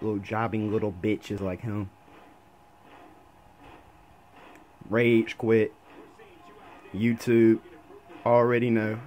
little jobbing little bitches like him. Rage quit. YouTube already know.